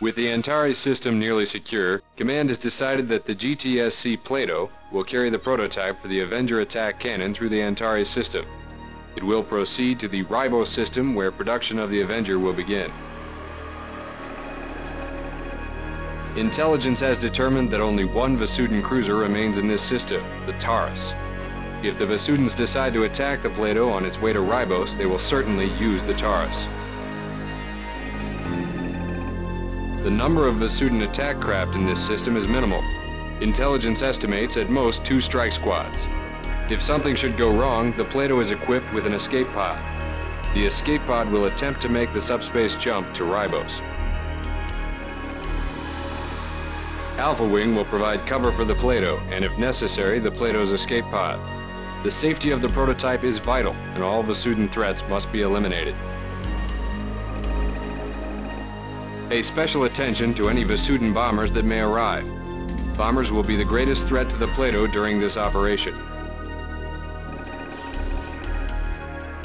With the Antares system nearly secure, Command has decided that the GTSC Plato will carry the prototype for the Avenger attack cannon through the Antares system. It will proceed to the Ribos system where production of the Avenger will begin. Intelligence has determined that only one Vasudan cruiser remains in this system, the Taurus. If the Vasudans decide to attack the Plato on its way to Ribos, they will certainly use the Taurus. The number of Vasudan attack craft in this system is minimal. Intelligence estimates at most two strike squads. If something should go wrong, the Plato is equipped with an escape pod. The escape pod will attempt to make the subspace jump to Ribos. Alpha Wing will provide cover for the Plato, and if necessary, the Plato's escape pod. The safety of the prototype is vital, and all Vasudan threats must be eliminated. Pay special attention to any Vasudan bombers that may arrive. Bombers will be the greatest threat to the Plato during this operation.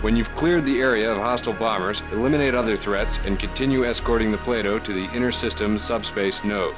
When you've cleared the area of hostile bombers, eliminate other threats and continue escorting the Plato to the inner system subspace node.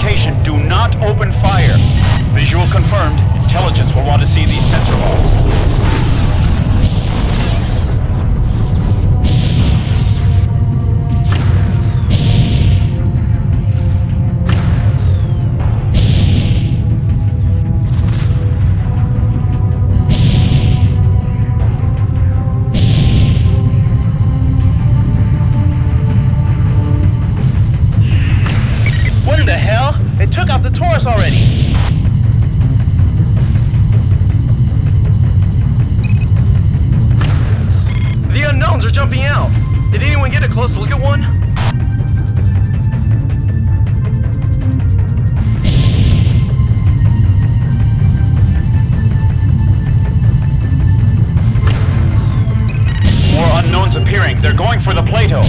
Identification. Do not open fire. Visual confirmed. Intelligence will want to see these sensor logs. Get a close look at one? More unknowns appearing. They're going for the Plato.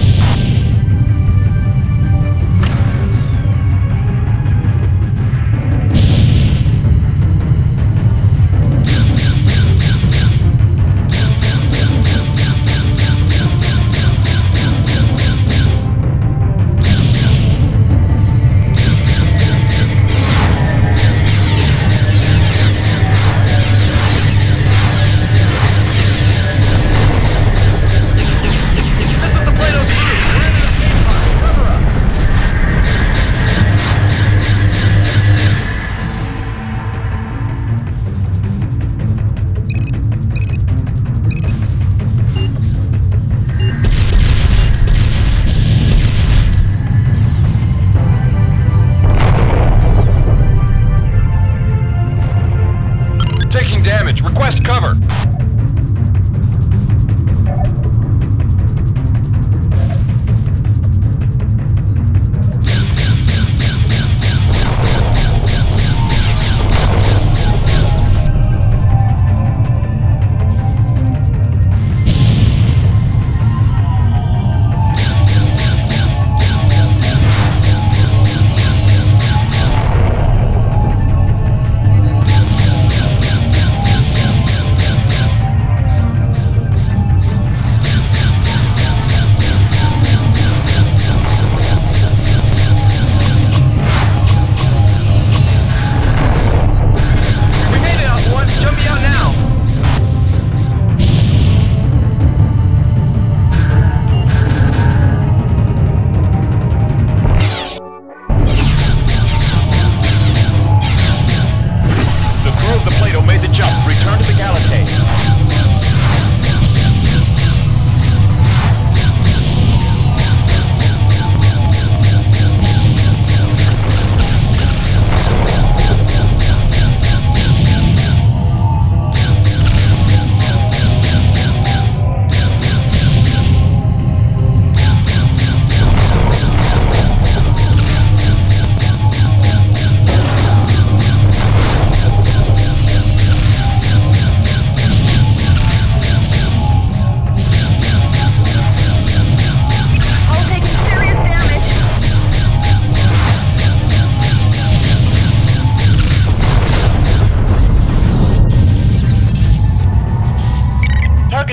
Plato made the jump. Return to the Galatea.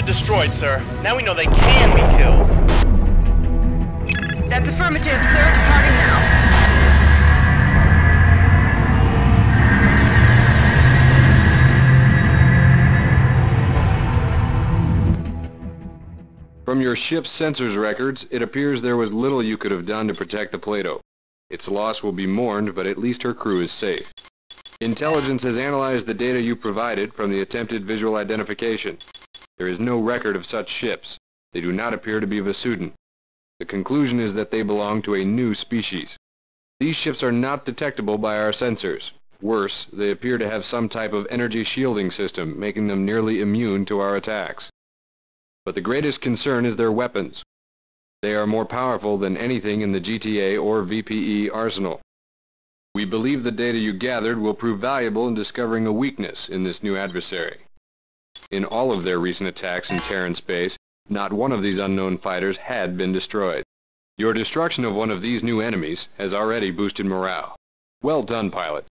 Destroyed, sir. Now we know they can be killed. That's affirmative, sir. Departing now. From your ship's sensors records, it appears there was little you could have done to protect the Plato. Its loss will be mourned, but at least her crew is safe. Intelligence has analyzed the data you provided from the attempted visual identification. There is no record of such ships. They do not appear to be Vasudan. The conclusion is that they belong to a new species. These ships are not detectable by our sensors. Worse, they appear to have some type of energy shielding system, making them nearly immune to our attacks. But the greatest concern is their weapons. They are more powerful than anything in the GTA or VPE arsenal. We believe the data you gathered will prove valuable in discovering a weakness in this new adversary. In all of their recent attacks in Terran space, not one of these unknown fighters had been destroyed. Your destruction of one of these new enemies has already boosted morale. Well done, pilot.